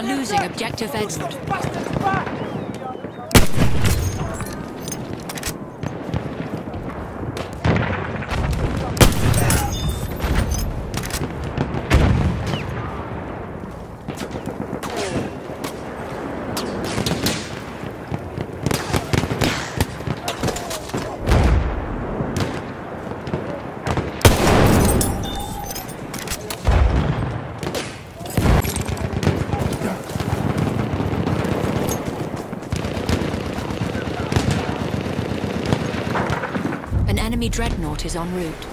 are losing objective Edward. Enemy dreadnought is en route.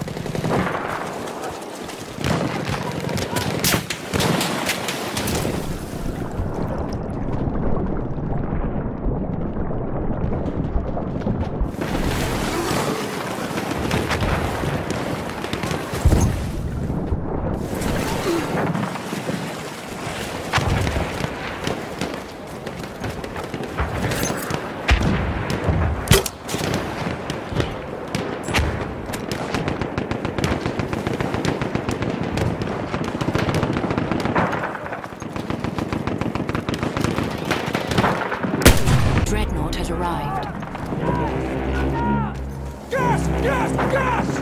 Gás! Gás!